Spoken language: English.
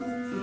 Mm-hmm.